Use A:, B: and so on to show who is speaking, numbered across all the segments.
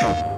A: you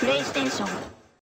A: プレイステーション